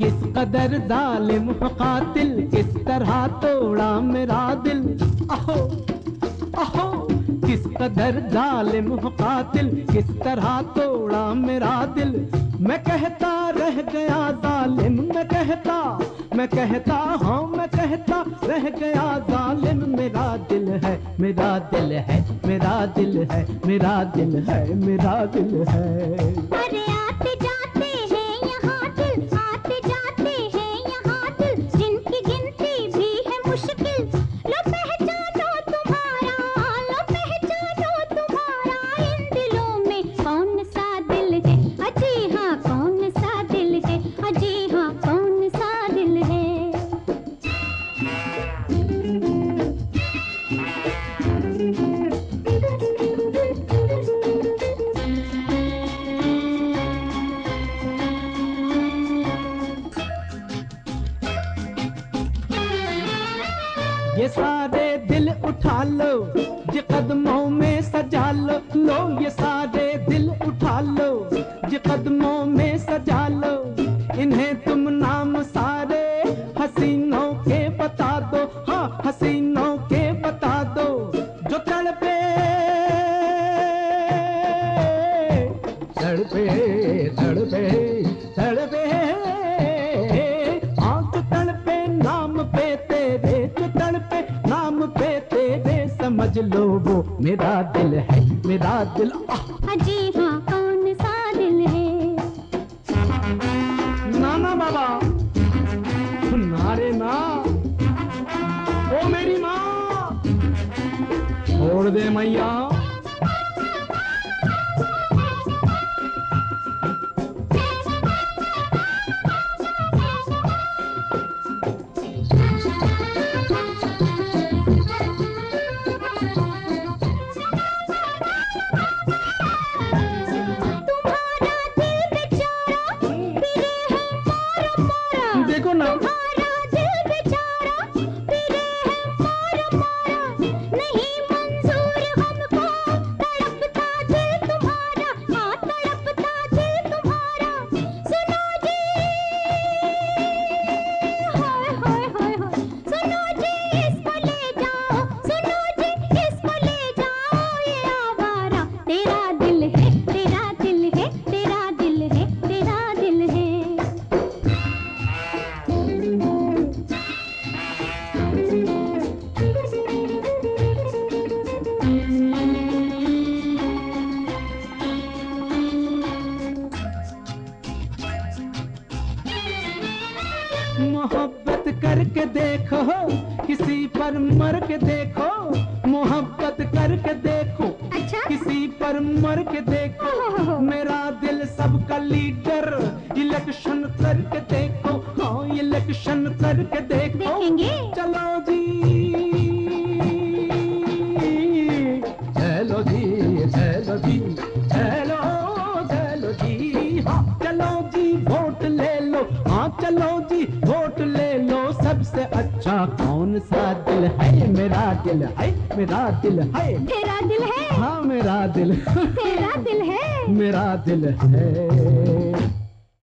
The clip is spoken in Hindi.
किस कदर जालिम कातिल किस तरह तोड़ा मेरा दिल। अहो अहो, किस कदर जालिम कातिल किस तरह तोड़ा मेरा दिल। मैं कहता रह गया जालिम, मैं कहता मैं कहता हाँ मैं कहता, रह गया जालिम। मेरा दिल है, मेरा दिल है, मेरा दिल है, मेरा दिल है, मेरा दिल है। ¡López! ये सारे दिल उठा लो ये कदमों में सजा लो। लो, ये सारे दिल उठा लो ये कदमों में सजा लो। इन्हें तुम नाम सारे हसीनों के बता दो। हाँ हसीनों के बता दो। जो तड़पे तड़पे तड़पे समझ लो वो मेरा दिल है मेरा दिल अजी हाँ कौन सा दिल है? ना ना बाबा ना रे ना। ओ मेरी माँ छोड़ दे मैया। मोहब्बत करके देखो किसी पर मर के देखो मोहब्बत करके देखो अच्छा? किसी पर मर के देखो। मेरा दिल सबका लीडर इलेक्शन करके देखो हाँ इलेक्शन करके देखो। देखेंगे। चलो जी। चलो जी। हाँ चलो जी वोट ले लो। सबसे अच्छा कौन सा दिल है? मेरा दिल है मेरा दिल है। तेरा दिल है? हाँ मेरा दिल तेरा दिल है? मेरा दिल है।